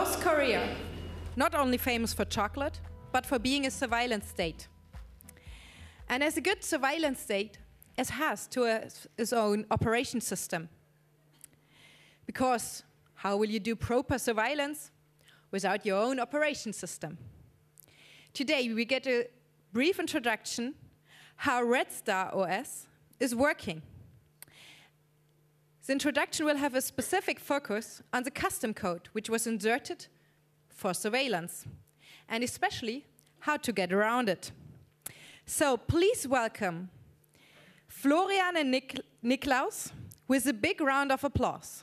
North Korea, not only famous for chocolate, but for being a surveillance state. And as a good surveillance state, it has to its own operation system. Because how will you do proper surveillance without your own operation system? Today we get a brief introduction how Red Star OS is working. The introduction will have a specific focus on the custom code which was inserted for surveillance, and especially how to get around it. So please welcome Florian and Nik Niklaus with a big round of applause.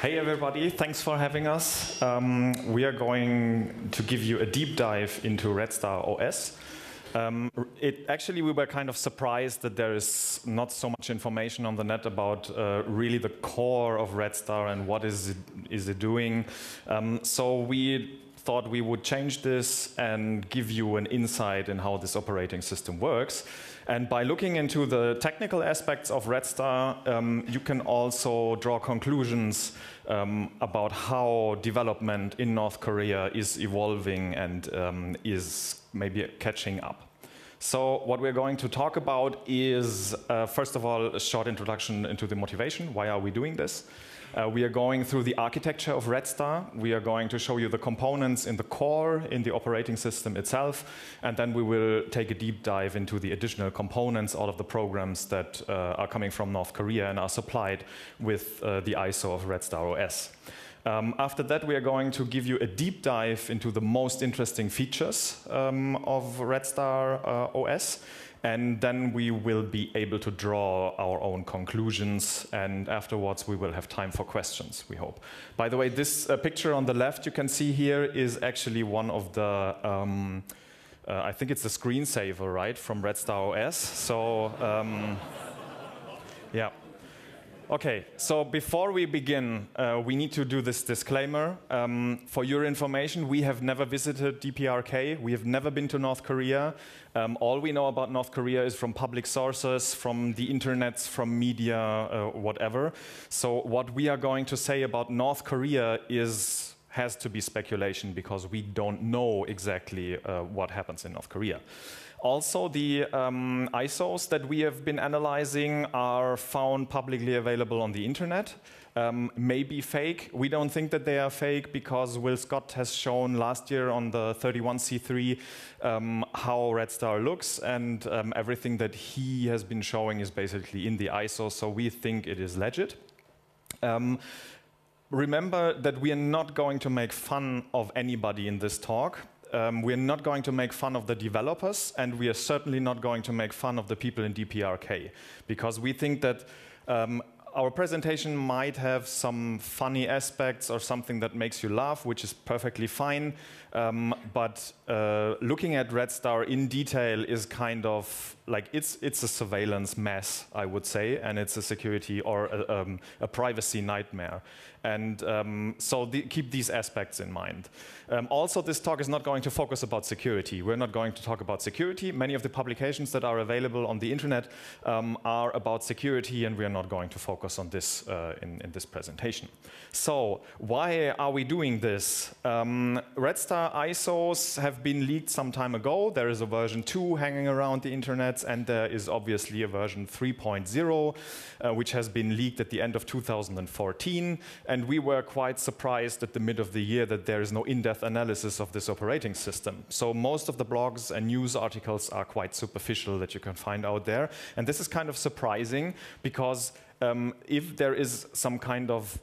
Hey everybody, thanks for having us. Um, we are going to give you a deep dive into Red Star OS. Um, it, actually, we were kind of surprised that there is not so much information on the net about uh, really the core of Red Star and what is it, is it doing. Um, so we thought we would change this and give you an insight in how this operating system works. And by looking into the technical aspects of Red Star, um, you can also draw conclusions um, about how development in North Korea is evolving and um, is maybe catching up. So what we're going to talk about is, uh, first of all, a short introduction into the motivation. Why are we doing this? Uh, we are going through the architecture of Red Star. We are going to show you the components in the core, in the operating system itself, and then we will take a deep dive into the additional components, all of the programs that uh, are coming from North Korea and are supplied with uh, the ISO of Red Star OS. Um, after that, we are going to give you a deep dive into the most interesting features um, of Red Star uh, OS. And then we will be able to draw our own conclusions. And afterwards, we will have time for questions, we hope. By the way, this uh, picture on the left you can see here is actually one of the. Um, uh, I think it's the screensaver, right, from Red Star OS. So, um, yeah. Okay, so before we begin, uh, we need to do this disclaimer. Um, for your information, we have never visited DPRK. We have never been to North Korea. Um, all we know about North Korea is from public sources, from the internet, from media, uh, whatever. So what we are going to say about North Korea is has to be speculation because we don't know exactly uh, what happens in North Korea. Also, the um, ISOs that we have been analyzing are found publicly available on the internet. Um, may be fake. We don't think that they are fake because Will Scott has shown last year on the 31C3 um, how Red Star looks, and um, everything that he has been showing is basically in the ISO, so we think it is legit. Um, remember that we are not going to make fun of anybody in this talk um, we're not going to make fun of the developers, and we are certainly not going to make fun of the people in DPRK, because we think that um, our presentation might have some funny aspects or something that makes you laugh, which is perfectly fine. Um, but uh, looking at Red Star in detail is kind of like it's it's a surveillance mess, I would say, and it's a security or a, um, a privacy nightmare. And um, so the, keep these aspects in mind. Um, also, this talk is not going to focus about security. We're not going to talk about security. Many of the publications that are available on the internet um, are about security, and we are not going to focus on this uh, in, in, this presentation. So, why are we doing this? Um, Red Star ISOs have been leaked some time ago. There is a version 2 hanging around the internet, and there is obviously a version 3.0, uh, which has been leaked at the end of 2014. And we were quite surprised at the mid of the year that there is no in-depth analysis of this operating system. So most of the blogs and news articles are quite superficial that you can find out there. And this is kind of surprising because um, if there is some kind of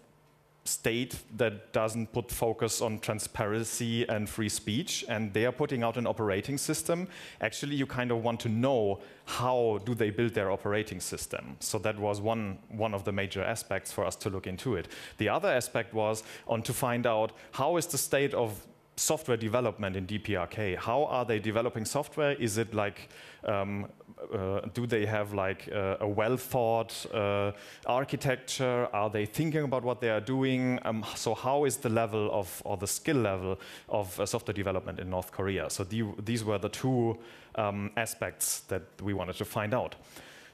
state that doesn't put focus on transparency and free speech and they are putting out an operating system. Actually you kind of want to know how do they build their operating system. So that was one one of the major aspects for us to look into it. The other aspect was on to find out how is the state of software development in DPRK. How are they developing software? Is it like um, uh, do they have like uh, a well thought uh, architecture? Are they thinking about what they are doing? Um, so, how is the level of, or the skill level of uh, software development in North Korea? So, the, these were the two um, aspects that we wanted to find out.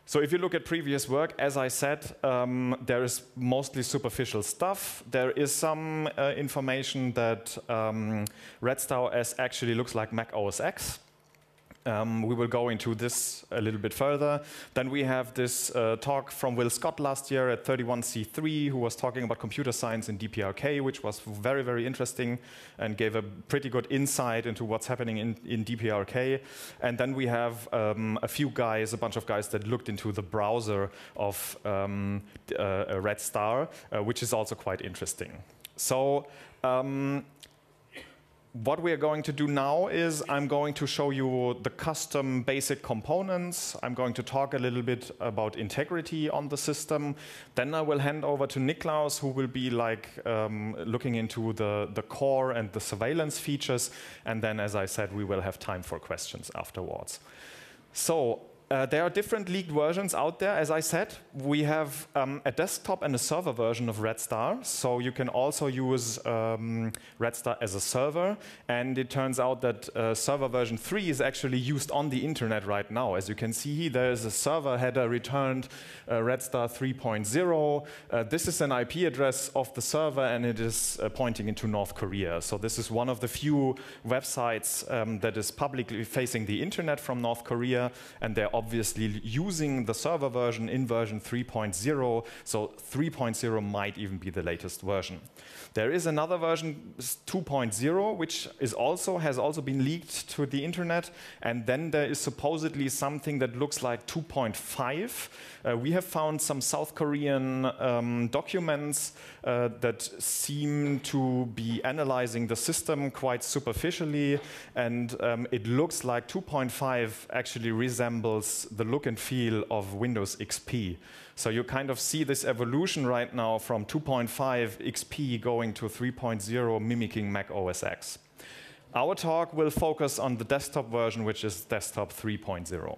So if you look at previous work, as I said, um, there is mostly superficial stuff. There is some uh, information that um, Red Star OS actually looks like Mac OS X. Um, we will go into this a little bit further. Then we have this uh, talk from Will Scott last year at 31C3, who was talking about computer science in DPRK, which was very, very interesting and gave a pretty good insight into what's happening in, in DPRK. And then we have um, a few guys, a bunch of guys that looked into the browser of um, uh, Red Star, uh, which is also quite interesting. So um, what we are going to do now is I'm going to show you the custom basic components. I'm going to talk a little bit about integrity on the system. Then I will hand over to Niklaus, who will be like um, looking into the, the core and the surveillance features. And then, as I said, we will have time for questions afterwards. So uh, there are different leaked versions out there. As I said, we have um, a desktop and a server version of Red Star. So you can also use um, Red Star as a server. And it turns out that uh, server version 3 is actually used on the internet right now. As you can see, there is a server header returned uh, Red Star 3.0. Uh, this is an IP address of the server, and it is uh, pointing into North Korea. So this is one of the few websites um, that is publicly facing the internet from North Korea. And they're obviously using the server version in version 3.0, so 3.0 might even be the latest version. There is another version, 2.0, which is also has also been leaked to the internet, and then there is supposedly something that looks like 2.5. Uh, we have found some South Korean um, documents uh, that seem to be analyzing the system quite superficially, and um, it looks like 2.5 actually resembles the look and feel of Windows XP. So you kind of see this evolution right now from 2.5 XP going to 3.0 mimicking Mac OS X. Our talk will focus on the desktop version, which is desktop 3.0.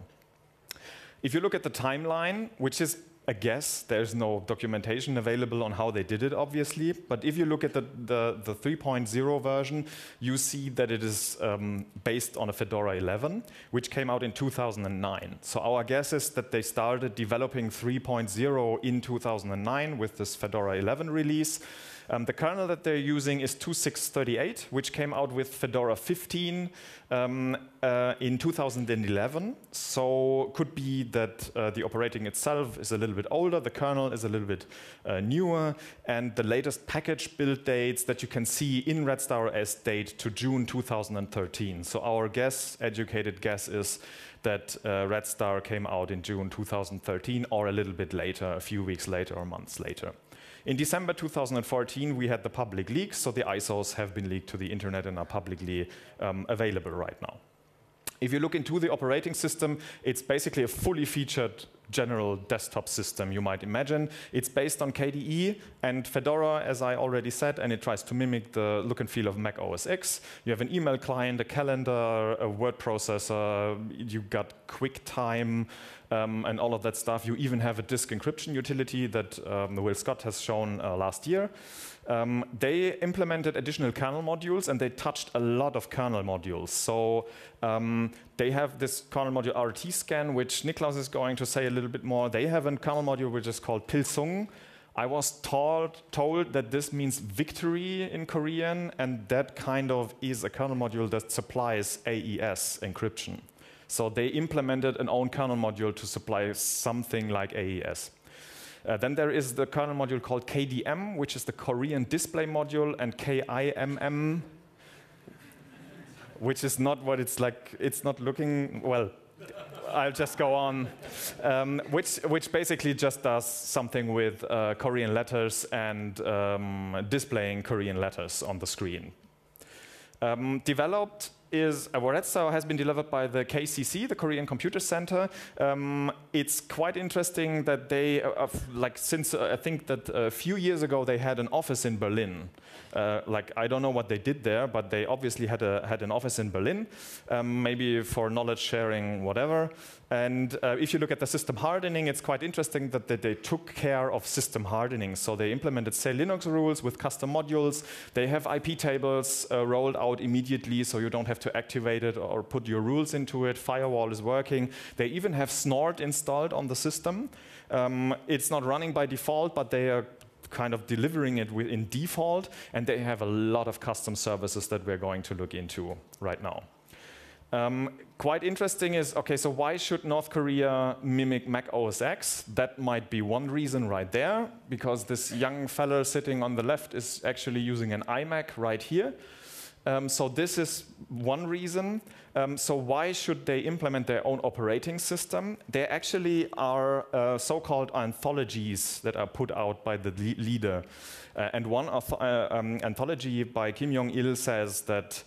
If you look at the timeline, which is a guess. There's no documentation available on how they did it, obviously. But if you look at the, the, the 3.0 version, you see that it is um, based on a Fedora 11, which came out in 2009. So our guess is that they started developing 3.0 in 2009 with this Fedora 11 release. Um, the kernel that they're using is 2638, which came out with Fedora 15 um, uh, in 2011. So could be that uh, the operating itself is a little bit older, the kernel is a little bit uh, newer, and the latest package build dates that you can see in Red Star OS date to June 2013. So our guess, educated guess, is that uh, Red Star came out in June 2013 or a little bit later, a few weeks later or months later. In December 2014, we had the public leaks, so the ISOs have been leaked to the internet and are publicly um, available right now. If you look into the operating system, it's basically a fully featured general desktop system you might imagine. It's based on KDE and Fedora, as I already said, and it tries to mimic the look and feel of Mac OS X. You have an email client, a calendar, a word processor, you got QuickTime, um, and all of that stuff. You even have a disk encryption utility that um, Will Scott has shown uh, last year. Um, they implemented additional kernel modules and they touched a lot of kernel modules. So um, they have this kernel module RT scan, which Niklaus is going to say a little bit more. They have a kernel module which is called Pilsung. I was told, told that this means victory in Korean, and that kind of is a kernel module that supplies AES encryption. So they implemented an own kernel module to supply something like AES. Uh, then there is the kernel module called KDM, which is the Korean display module, and KIMM, which is not what it's like. It's not looking well. I'll just go on, um, which, which basically just does something with uh, Korean letters and um, displaying Korean letters on the screen. Um, developed is uh, has been delivered by the KCC, the Korean Computer Center. Um, it's quite interesting that they, uh, like, since uh, I think that a few years ago they had an office in Berlin. Uh, like I don't know what they did there, but they obviously had a had an office in Berlin, um, maybe for knowledge sharing, whatever. And uh, if you look at the system hardening, it's quite interesting that, that, they took care of system hardening. So they implemented SELinux rules with custom modules. They have IP tables uh, rolled out immediately, so you don't have to activate it or put your rules into it. Firewall is working. They even have Snort installed on the system. Um, it's not running by default, but they are kind of delivering it in default, and they have a lot of custom services that we're going to look into right now. Um, quite interesting is okay, so why should North Korea mimic Mac OS X? That might be one reason right there, because this young fella sitting on the left is actually using an iMac right here. Um, so this is one reason. Um, so why should they implement their own operating system? There actually are uh, so-called anthologies that are put out by the leader. Uh, and one uh, um, anthology by Kim Jong-il says that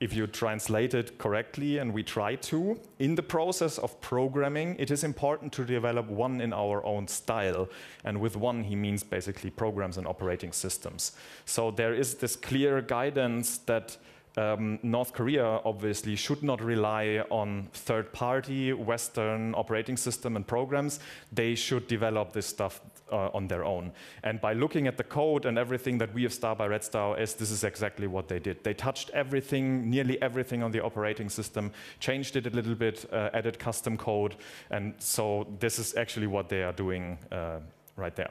if you translate it correctly, and we try to, in the process of programming, it is important to develop one in our own style. And with one, he means basically programs and operating systems. So there is this clear guidance that um, North Korea obviously should not rely on third-party Western operating system and programs. They should develop this stuff uh, on their own. And by looking at the code and everything that we have started by Red Star OS, this is exactly what they did. They touched everything, nearly everything on the operating system, changed it a little bit, uh, added custom code, and so this is actually what they are doing uh, right there.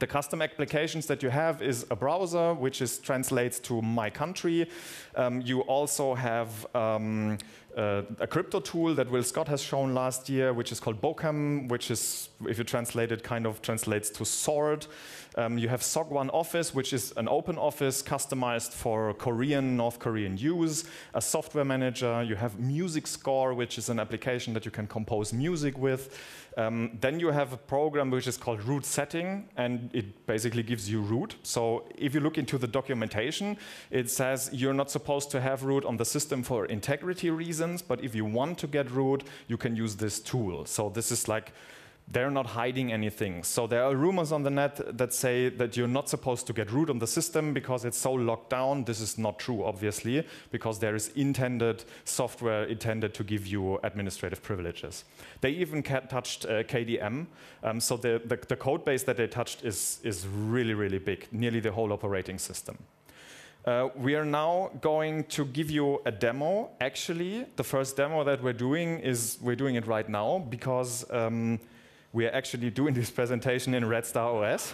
The custom applications that you have is a browser, which is translates to my country. Um, you also have um, uh, a crypto tool that Will Scott has shown last year, which is called Bocam, which is, if you translate it, kind of translates to sword. Um, you have Sogwang Office, which is an open office customized for Korean, North Korean use, a software manager. You have Music Score, which is an application that you can compose music with. Um, then you have a program which is called root setting, and it basically gives you root. So if you look into the documentation, it says you're not supposed to have root on the system for integrity reasons, but if you want to get root, you can use this tool. So this is like they're not hiding anything. So there are rumors on the net that say that you're not supposed to get root on the system because it's so locked down. This is not true, obviously, because there is intended software intended to give you administrative privileges. They even touched uh, KDM. Um, so the, the, the code base that they touched is, is really, really big, nearly the whole operating system. Uh, we are now going to give you a demo. Actually, the first demo that we're doing is we're doing it right now because um, we are actually doing this presentation in Red Star OS.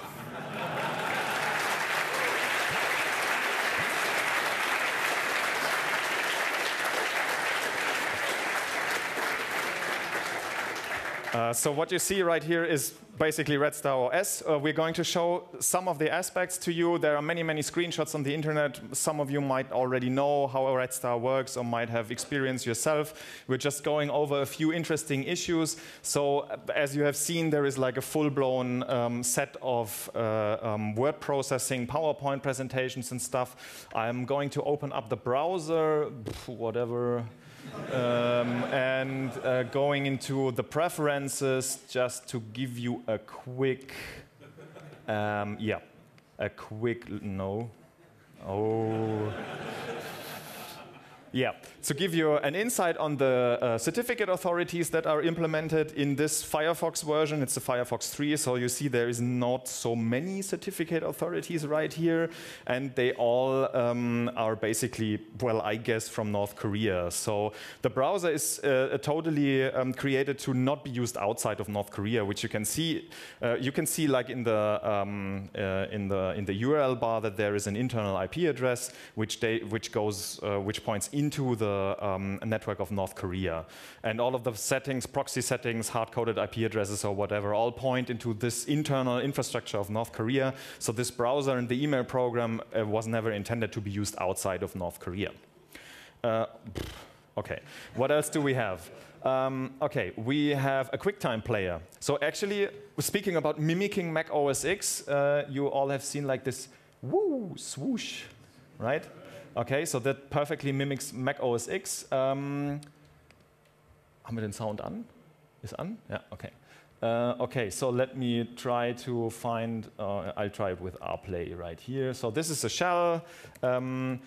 Uh, so what you see right here is basically Red Star OS. Uh, we're going to show some of the aspects to you. There are many, many screenshots on the internet. Some of you might already know how Red Star works or might have experienced yourself. We're just going over a few interesting issues. So as you have seen, there is like a full-blown um, set of uh, um, word processing, PowerPoint presentations and stuff. I'm going to open up the browser, whatever um, and uh, going into the preferences just to give you a quick, um, yeah, a quick, no, oh. Yeah, to give you an insight on the uh, certificate authorities that are implemented in this Firefox version, it's the Firefox 3, so you see there is not so many certificate authorities right here, and they all um, are basically, well, I guess from North Korea. So the browser is uh, totally um, created to not be used outside of North Korea, which you can see. Uh, you can see like in the um, uh, in the in the URL bar that there is an internal IP address which they, which goes uh, which points into the um, network of North Korea. And all of the settings, proxy settings, hard-coded IP addresses or whatever, all point into this internal infrastructure of North Korea. So this browser and the email program uh, was never intended to be used outside of North Korea. Uh, okay, what else do we have? Um, okay, we have a QuickTime player. So actually, speaking about mimicking Mac OS X, uh, you all have seen like this woo swoosh, right? Okay, so that perfectly mimics Mac OS X. Um, haben wir den Sound an? Ist an? Ja, okay. Uh, okay, so let me try to find, uh, I'll try it with rplay right here. So this is a shell. Um,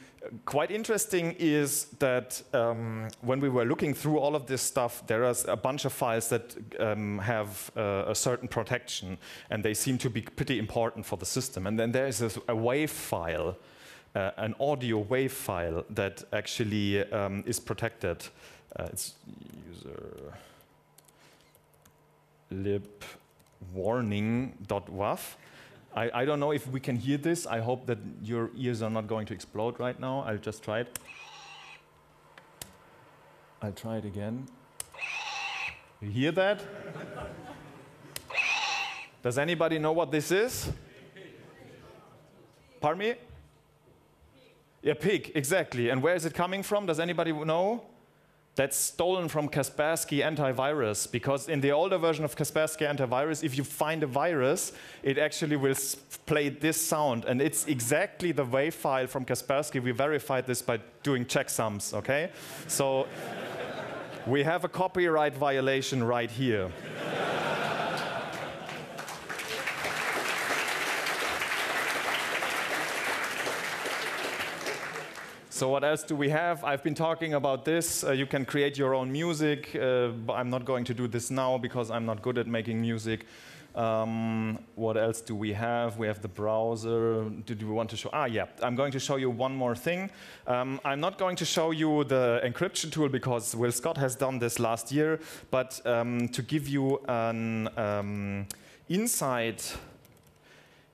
quite interesting is that um, when we were looking through all of this stuff, there is a bunch of files that um, have uh, a certain protection, and they seem to be pretty important for the system. And then there is a wave file, uh, an audio wave file that actually um, is protected. Uh, it's user libwarning.wav. I, I don't know if we can hear this. I hope that your ears are not going to explode right now. I'll just try it. I'll try it again. You hear that? Does anybody know what this is? Pardon me? Yeah, pig, exactly. And where is it coming from? Does anybody know? that's stolen from Kaspersky antivirus because in the older version of Kaspersky antivirus, if you find a virus, it actually will play this sound, and it's exactly the WAV file from Kaspersky. We verified this by doing checksums, okay? So we have a copyright violation right here. So what else do we have? I've been talking about this. Uh, you can create your own music. Uh, but I'm not going to do this now because I'm not good at making music. Um, what else do we have? We have the browser. Did we want to show? Ah, yeah. I'm going to show you one more thing. Um, I'm not going to show you the encryption tool because Will Scott has done this last year. But um, to give you an um, insight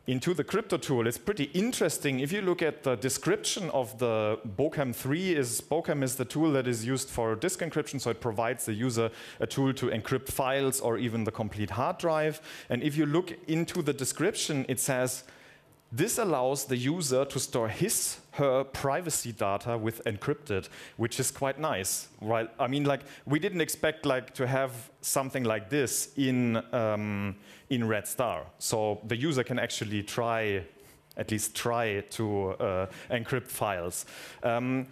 into the crypto tool. It's pretty interesting. If you look at the description of the Bochem 3, is Bochem is the tool that is used for disk encryption, so it provides the user a tool to encrypt files or even the complete hard drive. And if you look into the description, it says this allows the user to store his her privacy data with encrypted, which is quite nice. Right? I mean, like we didn't expect like to have something like this in um, in Red Star. So the user can actually try, at least try to uh, encrypt files. Um,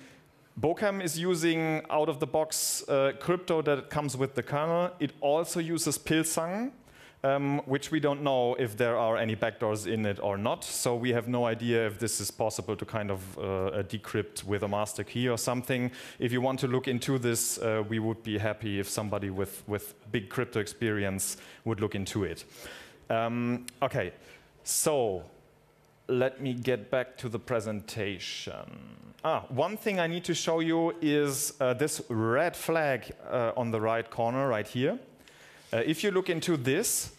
Bochem is using out-of-the-box uh, crypto that comes with the kernel. It also uses Pilsung, um, which we don't know if there are any backdoors in it or not. So we have no idea if this is possible to kind of uh, decrypt with a master key or something. If you want to look into this, uh, we would be happy if somebody with, with big crypto experience would look into it. Um, okay, so let me get back to the presentation. Ah, one thing I need to show you is uh, this red flag uh, on the right corner right here. Uh, if you look into this,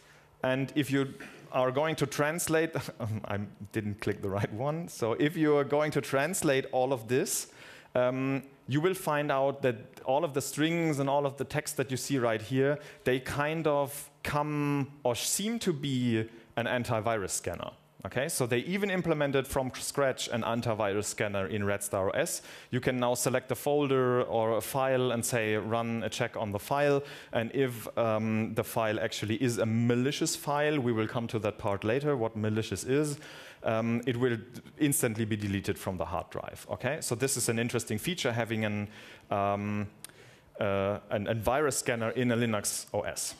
and if you are going to translate, I didn't click the right one, so if you are going to translate all of this, um, you will find out that all of the strings and all of the text that you see right here, they kind of come or seem to be an antivirus scanner. Okay, so they even implemented from scratch an antivirus scanner in Red Star OS. You can now select a folder or a file and say run a check on the file. And if um, the file actually is a malicious file, we will come to that part later, what malicious is, um, it will instantly be deleted from the hard drive. Okay, so this is an interesting feature having an, um, uh, an, an virus scanner in a Linux OS.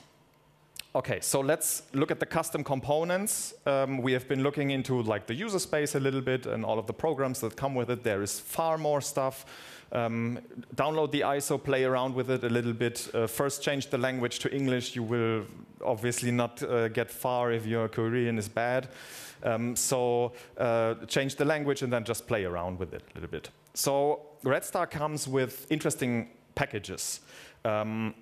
Okay, so let's look at the custom components. Um, we have been looking into like the user space a little bit and all of the programs that come with it. There is far more stuff. Um, download the ISO, play around with it a little bit. Uh, first, change the language to English. You will obviously not uh, get far if your Korean is bad. Um, so uh, change the language and then just play around with it a little bit. So Red Star comes with interesting packages. Um,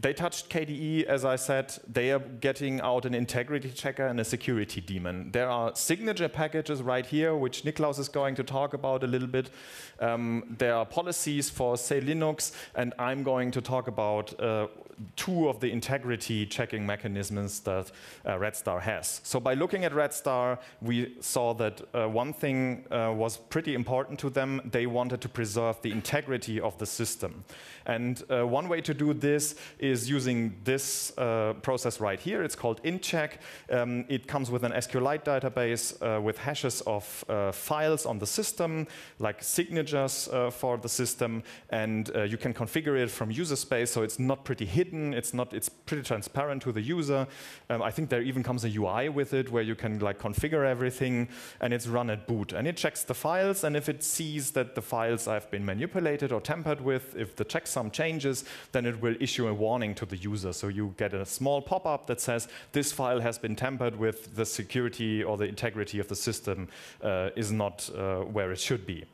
they touched KDE, as I said. They are getting out an integrity checker and a security daemon. There are signature packages right here, which Niklaus is going to talk about a little bit. Um, there are policies for, SELinux, and I'm going to talk about uh, two of the integrity checking mechanisms that uh, Red Star has. So by looking at Red Star, we saw that uh, one thing uh, was pretty important to them. They wanted to preserve the integrity of the system. And uh, one way to do this is using this uh, process right here. It's called IntCheck. Um, it comes with an SQLite database uh, with hashes of uh, files on the system, like signatures uh, for the system, and uh, you can configure it from user space, so it's not pretty hidden. It's not. It's pretty transparent to the user. Um, I think there even comes a UI with it where you can like configure everything, and it's run at boot. And it checks the files, and if it sees that the files have been manipulated or tampered with, if the checksum changes, then it will issue a warning to the user. So you get a small pop-up that says this file has been tampered with, the security or the integrity of the system uh, is not uh, where it should be.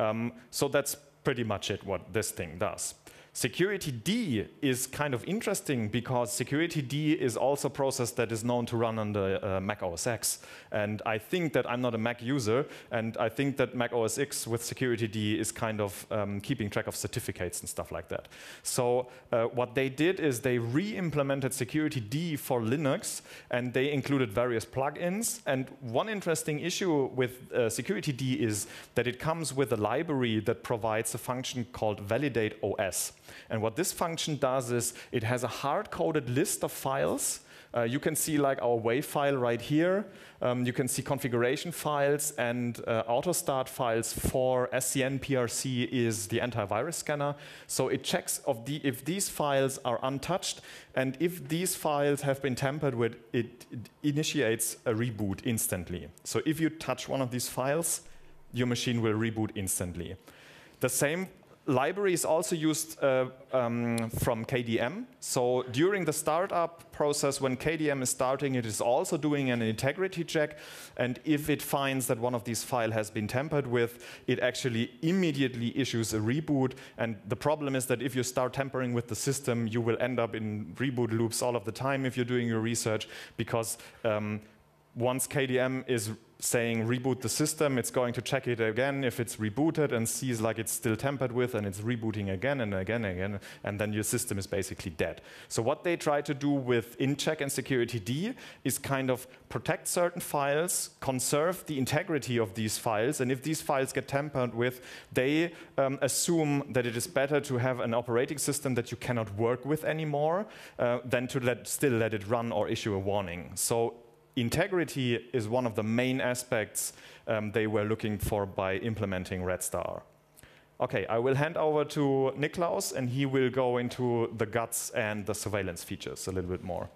Um, so that's pretty much it, what this thing does. Security D is kind of interesting because securityd is also a process that is known to run the uh, Mac OS X. And I think that I'm not a Mac user, and I think that Mac OS X with securityd is kind of um, keeping track of certificates and stuff like that. So uh, what they did is they re-implemented securityd for Linux, and they included various plugins. And one interesting issue with uh, securityd is that it comes with a library that provides a function called validate OS. And what this function does is it has a hard-coded list of files. Uh, you can see like our WAV file right here. Um, you can see configuration files and uh, auto-start files for SCN PRC is the antivirus scanner. So it checks the, if these files are untouched and if these files have been tampered with, it, it initiates a reboot instantly. So if you touch one of these files, your machine will reboot instantly. The same library is also used uh, um, from KDM. So during the startup process, when KDM is starting, it is also doing an integrity check. And if it finds that one of these files has been tampered with, it actually immediately issues a reboot. And the problem is that if you start tampering with the system, you will end up in reboot loops all of the time if you're doing your research, because um, once KDM is saying reboot the system, it's going to check it again if it's rebooted and sees like it's still tampered with and it's rebooting again and again and again, and then your system is basically dead. So what they try to do with IntCheck and securityd is kind of protect certain files, conserve the integrity of these files, and if these files get tampered with, they um, assume that it is better to have an operating system that you cannot work with anymore uh, than to let, still let it run or issue a warning. So integrity is one of the main aspects um, they were looking for by implementing Red Star. Okay, I will hand over to Niklaus, and he will go into the guts and the surveillance features a little bit more.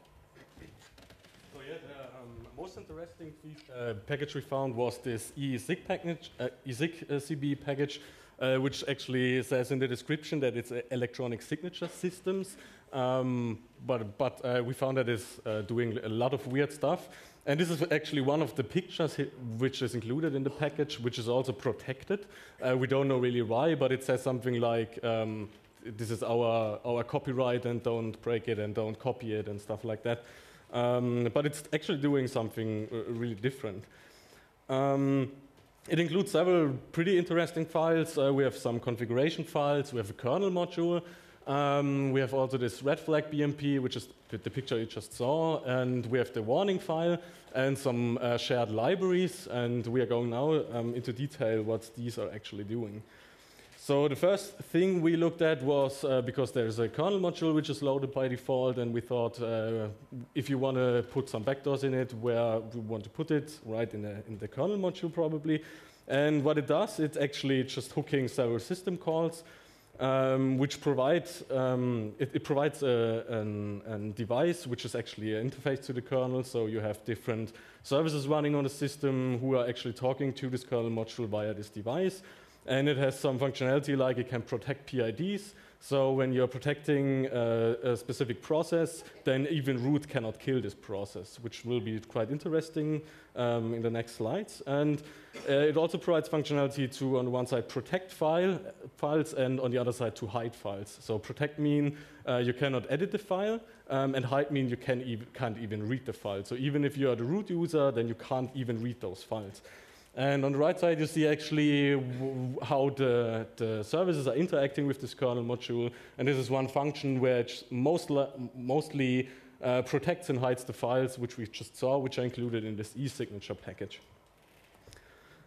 So yeah, the um, most interesting uh, package we found was this EZIC package, uh, EZIC uh, CB package, uh, which actually says in the description that it's electronic signature systems. Um, but but uh, we found that it's uh, doing a lot of weird stuff. And this is actually one of the pictures which is included in the package, which is also protected. Uh, we don't know really why, but it says something like, um, this is our, our copyright and don't break it and don't copy it and stuff like that. Um, but it's actually doing something uh, really different. Um, it includes several pretty interesting files. Uh, we have some configuration files, we have a kernel module, um, we have also this red flag BMP, which is the picture you just saw, and we have the warning file and some uh, shared libraries, and we are going now um, into detail what these are actually doing. So the first thing we looked at was uh, because there's a kernel module which is loaded by default, and we thought uh, if you want to put some backdoors in it, where we want to put it, right in the, in the kernel module probably. And what it does, it's actually just hooking several system calls um, which provides um, it, it, provides a, an, an, device which is actually an interface to the kernel. So you have different services running on the system who are actually talking to this kernel module via this device, and it has some functionality like it can protect PIDs. So when you're protecting uh, a specific process, then even root cannot kill this process, which will be quite interesting um, in the next slides. And uh, it also provides functionality to, on one side, protect file, files, and on the other side, to hide files. So protect mean uh, you cannot edit the file, um, and hide mean you can even, can't even read the file. So even if you are the root user, then you can't even read those files. And on the right side, you see actually how the, the, services are interacting with this kernel module. And this is one function which mostly, mostly uh, protects and hides the files which we just saw, which are included in this e-signature package.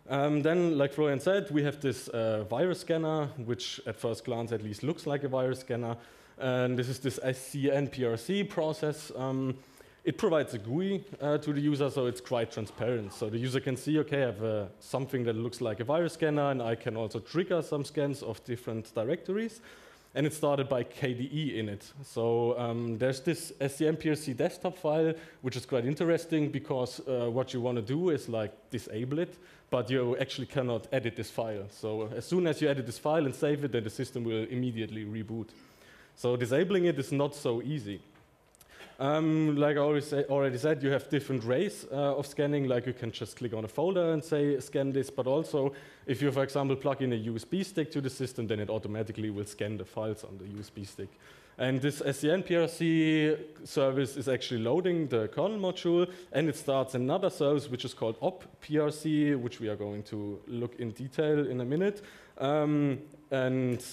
Um, then, like Florian said, we have this uh, virus scanner, which at first glance at least looks like a virus scanner. And this is this SCNPRC process. Um, it provides a GUI uh, to the user, so it's quite transparent. So the user can see, okay, I have uh, something that looks like a virus scanner, and I can also trigger some scans of different directories. And it's started by KDE in it. So um, there's this SCN-PRC desktop file, which is quite interesting because uh, what you want to do is like disable it, but you actually cannot edit this file. So as soon as you edit this file and save it, then the system will immediately reboot. So disabling it is not so easy. Um, like I already said, you have different ways uh, of scanning. Like you can just click on a folder and say scan this, but also if you, for example, plug in a USB stick to the system, then it automatically will scan the files on the USB stick. And this SCN PRC service is actually loading the kernel module, and it starts another service which is called op PRC, which we are going to look in detail in a minute. Um, and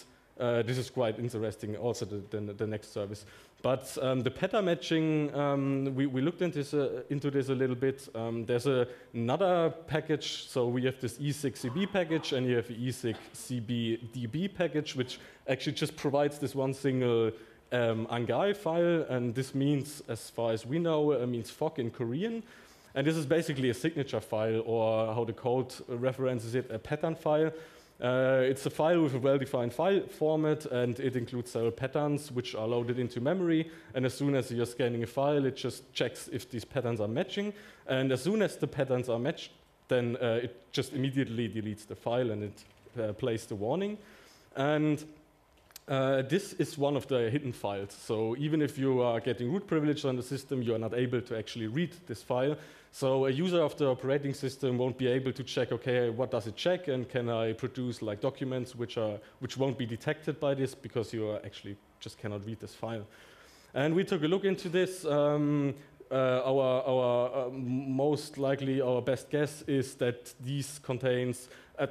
uh, this is quite interesting, also the, the, the next service. But um, the pattern matching, um, we, we, looked into this, uh, into this, a little bit. Um, there's a, another package, so we have this E6CB package, and you have the E6CBDB package, which actually just provides this one single um, angae file, and this means, as far as we know, uh, means FOC in Korean. And this is basically a signature file, or how the code references it, a pattern file. Uh, it's a file with a well-defined file format, and it includes several patterns which are loaded into memory. And as soon as you're scanning a file, it just checks if these patterns are matching. And as soon as the patterns are matched, then uh, it just immediately deletes the file and it uh, plays the warning. And uh, this is one of the hidden files. So even if you are getting root privilege on the system, you are not able to actually read this file. So a user of the operating system won't be able to check, okay, what does it check, and can I produce like documents which are which won't be detected by this because you actually just cannot read this file. And we took a look into this. Um, uh, our, our uh, most likely our best guess is that these contains a,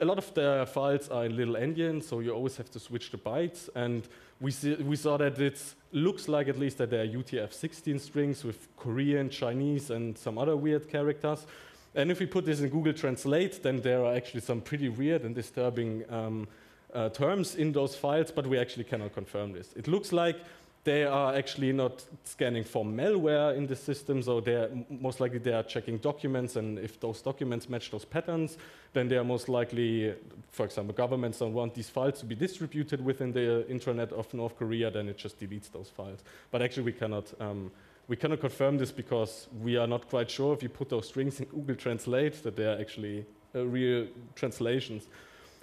a lot of the files are in little endian, so you always have to switch the bytes. And we, see, we saw that it looks like at least that there are UTF-16 strings with Korean, Chinese, and some other weird characters. And if we put this in Google Translate, then there are actually some pretty weird and disturbing um, uh, terms in those files, but we actually cannot confirm this. It looks like they are actually not scanning for malware in the system, so they're most likely they are checking documents, and if those documents match those patterns, then they are most likely, for example, governments don't want these files to be distributed within the intranet of North Korea, then it just deletes those files. But actually, we cannot. Um, we cannot confirm this because we are not quite sure if you put those strings in Google Translate that they are actually uh, real translations.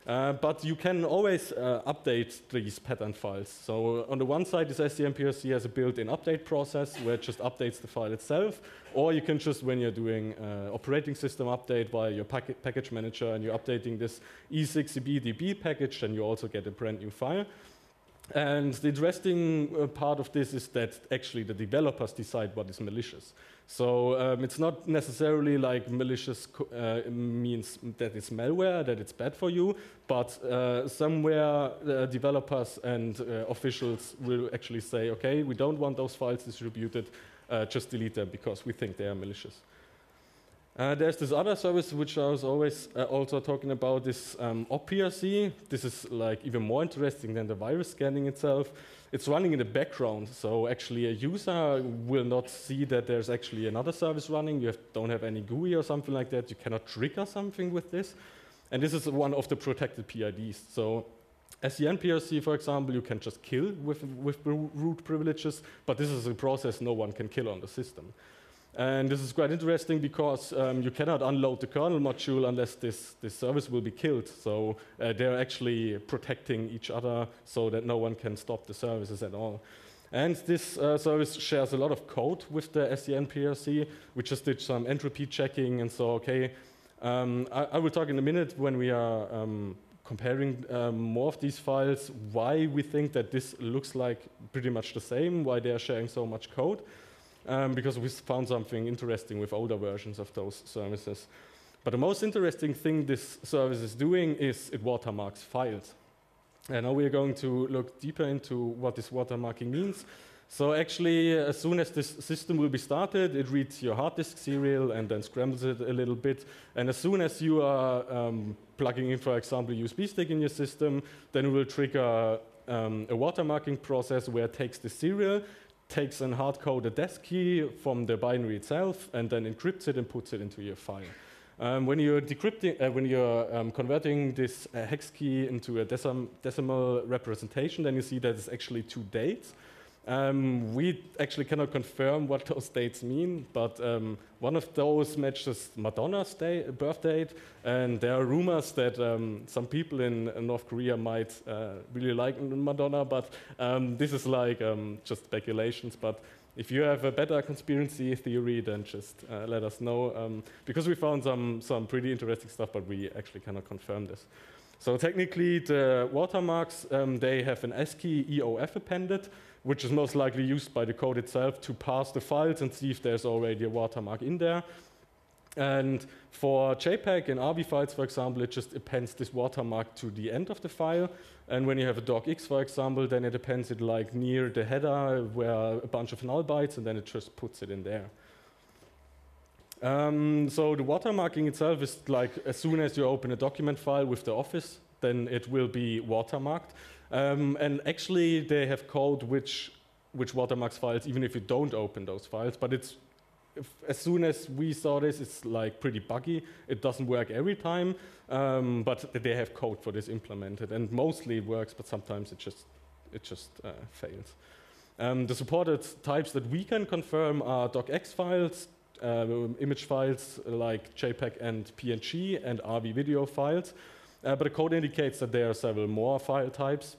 Uh, but you can always uh, update these pattern files. So on the one side, this SCN-PRC has a built-in update process where it just updates the file itself, or you can just, when you're doing uh, operating system update via your pack package manager and you're updating this E6CBDB package, then you also get a brand new file. And the interesting uh, part of this is that actually the developers decide what is malicious. So um, it's not necessarily like malicious uh, means that it's malware, that it's bad for you, but uh, somewhere uh, developers and uh, officials will actually say, okay, we don't want those files distributed, uh, just delete them because we think they are malicious. Uh, there's this other service which I was always uh, also talking about, this um, OPRC. This is like even more interesting than the virus scanning itself. It's running in the background, so actually a user will not see that there's actually another service running. You have, don't have any GUI or something like that. You cannot trigger something with this. And this is one of the protected PIDs. So SCN PRC, for example, you can just kill with, with root privileges, but this is a process no one can kill on the system. And this is quite interesting because um, you cannot unload the kernel module unless this, this service will be killed. So uh, they're actually protecting each other so that no one can stop the services at all. And this uh, service shares a lot of code with the SCN PRC. We just did some entropy checking and so, okay, um, I, I, will talk in a minute when we are um, comparing um, more of these files, why we think that this looks like pretty much the same, why they are sharing so much code um, because we found something interesting with older versions of those services. But the most interesting thing this service is doing is it watermarks files. And now we are going to look deeper into what this watermarking means. So actually, as soon as this system will be started, it reads your hard disk serial and then scrambles it a little bit. And as soon as you are um, plugging in, for example, a USB stick in your system, then it will trigger um, a watermarking process where it takes the serial, takes an hard-coded DES key from the binary itself, and then encrypts it and puts it into your file. Um, when you're decrypting, uh, when you're um, converting this uh, hex key into a decim decimal representation, then you see that it's actually two dates. Um, we actually cannot confirm what those dates mean, but um, one of those matches Madonna's day, birth date, and there are rumors that um, some people in, North Korea might uh, really like Madonna, but um, this is like um, just speculations. But if you have a better conspiracy theory, then just uh, let us know, um, because we found some, some pretty interesting stuff, but we actually cannot confirm this. So technically, the watermarks, they have an ASCII EOF appended, which is most likely used by the code itself to parse the files and see if there's already a watermark in there. And for JPEG and AVI files, for example, it just appends this watermark to the end of the file. And when you have a docx, for example, then it appends it like near the header where a bunch of null bytes, and then it just puts it in there. Um, so the watermarking itself is like as soon as you open a document file with the Office, then it will be watermarked. Um, and actually, they have code which, which watermarks files, even if you don't open those files. But it's as soon as we saw this, it's like pretty buggy. It doesn't work every time, um, but they have code for this implemented, and mostly it works, but sometimes it just it just uh, fails. Um, the supported types that we can confirm are docx files, uh, image files like JPEG and PNG, and AVI video files. Uh, but the code indicates that there are several more file types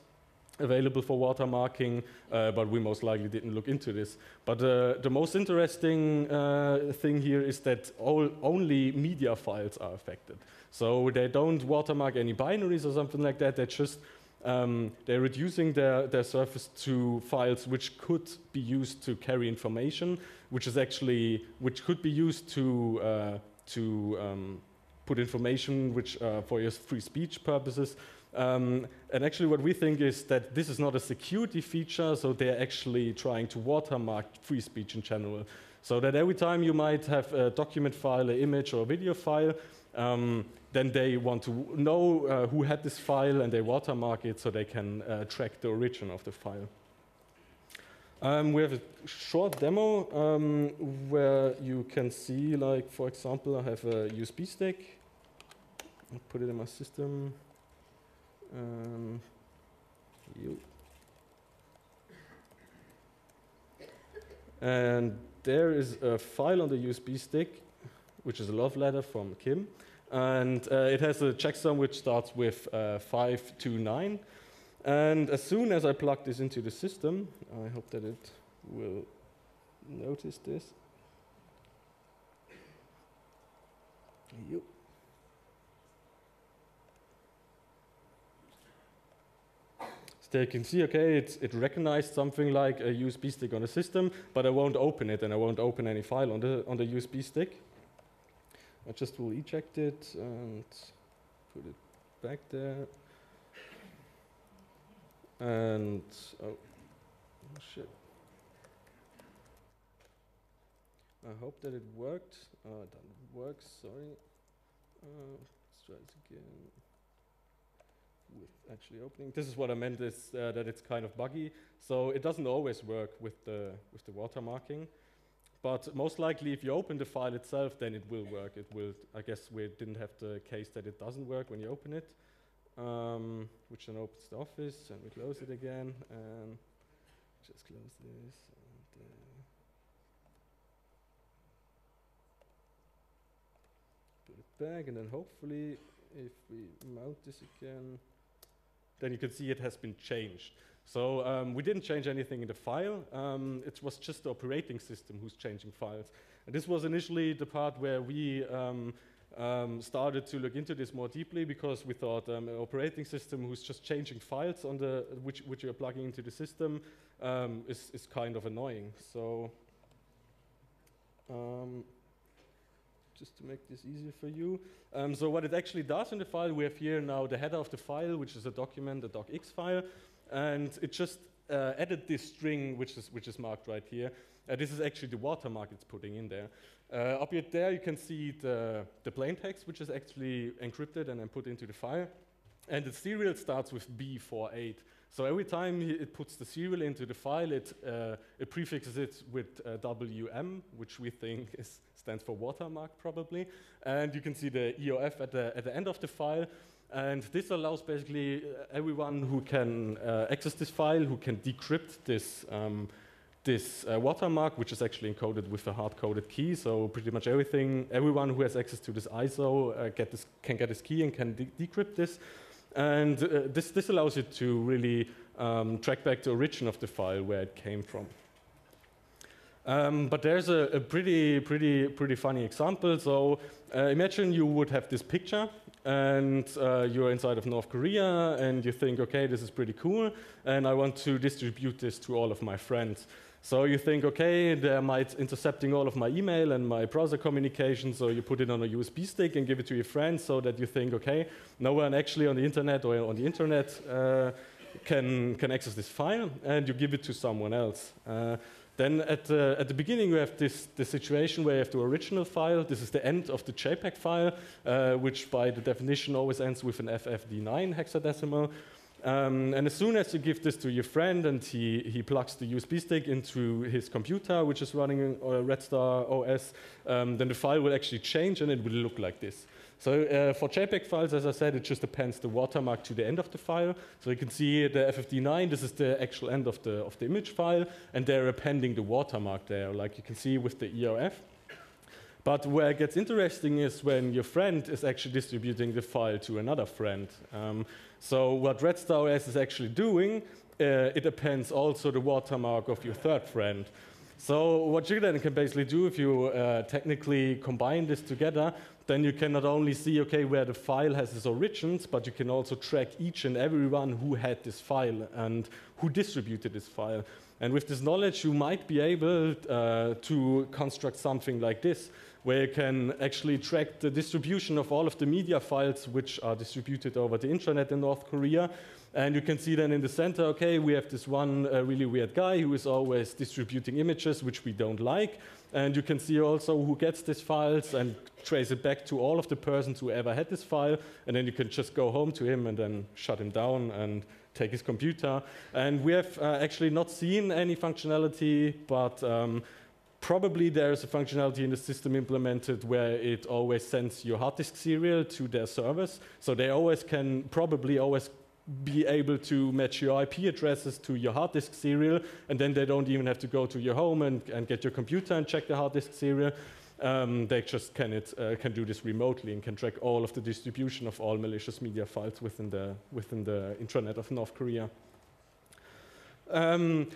available for watermarking, uh, but we most likely didn't look into this. But uh, the most interesting uh, thing here is that all, only media files are affected. So they don't watermark any binaries or something like that. They just um, they're reducing their, their surface to files which could be used to carry information, which is actually which could be used to uh, to um, put information which uh, for your free speech purposes. Um, and actually, what we think is that this is not a security feature, so they're actually trying to watermark free speech in general. So that every time you might have a document file, an image, or a video file, um, then they want to know uh, who had this file and they watermark it so they can uh, track the origin of the file. Um, we have a short demo um, where you can see, like, for example, I have a USB stick. I'll put it in my system. Um, you. And there is a file on the USB stick, which is a love letter from Kim. And uh, it has a checksum which starts with uh, 529. And as soon as I plug this into the system, I hope that it will notice this. You can see, okay, it, it recognized something like a USB stick on the system, but I won't open it, and I won't open any file on the, on the USB stick. I just will eject it and put it back there. And, oh, oh shit. I hope that it worked. Oh, it doesn't work, sorry. Uh, let's try this again with actually opening. This is what I meant is uh, that it's kind of buggy. So it doesn't always work with the, with the watermarking. But most likely, if you open the file itself, then it will work. It will, I guess we didn't have the case that it doesn't work when you open it um, which then opens the office, and we close it again, and just close this. And, uh, put it back, and then hopefully, if we mount this again, then you can see it has been changed. So um, we didn't change anything in the file. Um, it was just the operating system who's changing files. And this was initially the part where we um, um, started to look into this more deeply because we thought um, an operating system who's just changing files on the which, which you're plugging into the system um, is, is kind of annoying. So just to make this easier for you. Um, so what it actually does in the file, we have here now the header of the file, which is a document, a docx file, and it just uh, added this string, which is, which is marked right here. Uh, this is actually the watermark it's putting in there. Uh, up here there you can see the, the plain text, which is actually encrypted and then put into the file. And the serial starts with B48. So every time it puts the serial into the file, it, uh, it prefixes it with uh, WM, which we think is, stands for watermark probably. And you can see the EOF at the, at the end of the file. And this allows basically uh, everyone who can uh, access this file, who can decrypt this, um, this uh, watermark, which is actually encoded with a hard-coded key. So pretty much everything, everyone who has access to this ISO uh, get this, can get this key and can de decrypt this. And uh, this, this allows you to really um, track back the origin of the file, where it came from. Um, but there's a, a, pretty, pretty, pretty funny example. So uh, imagine you would have this picture, and uh, you're inside of North Korea, and you think, okay, this is pretty cool, and I want to distribute this to all of my friends. So you think, okay, they might intercepting all of my email and my browser communication, so you put it on a USB stick and give it to your friends, so that you think, okay, no one actually on the internet or on the internet uh, can can access this file, and you give it to someone else. Uh, then at the, at the beginning, you have this, this situation where you have the original file. This is the end of the JPEG file, uh, which by the definition always ends with an FFD9 hexadecimal. Um, and as soon as you give this to your friend and he, he plugs the USB stick into his computer, which is running uh, Red Star OS, um, then the file will actually change and it will look like this. So uh, for JPEG files, as I said, it just appends the watermark to the end of the file. So you can see the FFD9, this is the actual end of the, of the image file, and they're appending the watermark there, like you can see with the EOF. But where it gets interesting is when your friend is actually distributing the file to another friend. Um, so what Red Star OS is actually doing, uh, it appends also the watermark of your third friend. So what you then can basically do if you uh, technically combine this together, then you can not only see, okay, where the file has its origins, but you can also track each and everyone who had this file and who distributed this file. And with this knowledge, you might be able uh, to construct something like this, where you can actually track the distribution of all of the media files which are distributed over the internet in North Korea. And you can see then in the center, okay, we have this one uh, really weird guy who is always distributing images which we don't like. And you can see also who gets these files and trace it back to all of the persons who ever had this file. And then you can just go home to him and then shut him down and take his computer. And we have uh, actually not seen any functionality, but um, probably there's a functionality in the system implemented where it always sends your hard disk serial to their servers. So they always can probably always be able to match your IP addresses to your hard disk serial, and then they don't even have to go to your home and, and get your computer and check the hard disk serial. Um, they just can, it, uh, can do this remotely and can track all of the distribution of all malicious media files within the, within the intranet of North Korea. Um,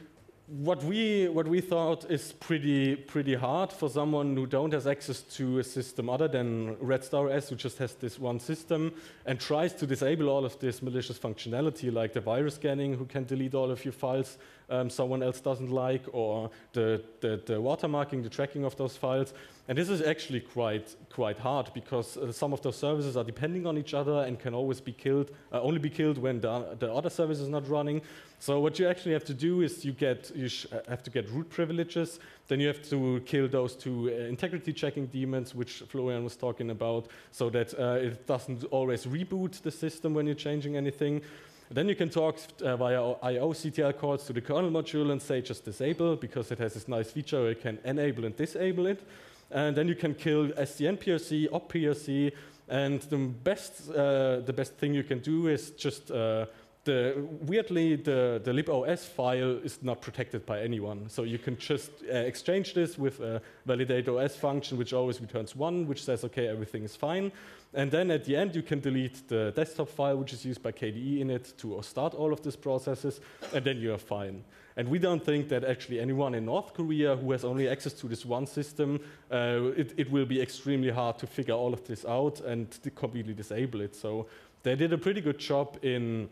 what we what we thought is pretty pretty hard for someone who don't has access to a system other than Red Star OS, who just has this one system and tries to disable all of this malicious functionality, like the virus scanning, who can delete all of your files um, someone else doesn't like, or the, the, the watermarking, the tracking of those files. And this is actually quite, quite hard because uh, some of those services are depending on each other and can always be killed, uh, only be killed when the, the other service is not running. So what you actually have to do is you, get, you uh, have to get root privileges, then you have to kill those two uh, integrity checking daemons, which Florian was talking about, so that uh, it doesn't always reboot the system when you're changing anything. Then you can talk uh, via IOCTL calls to the kernel module and say just disable because it has this nice feature where you can enable and disable it. And then you can kill SDN PRC, and the best, uh, the best thing you can do is just uh, the, weirdly, the, the libOS file is not protected by anyone. So you can just uh, exchange this with a validate OS function, which always returns one, which says, okay, everything is fine. And then at the end, you can delete the desktop file, which is used by KDE init to start all of these processes, and then you are fine. And we don't think that actually anyone in North Korea who has only access to this one system, uh, it, it, will be extremely hard to figure all of this out and completely disable it. So they did a pretty good job in,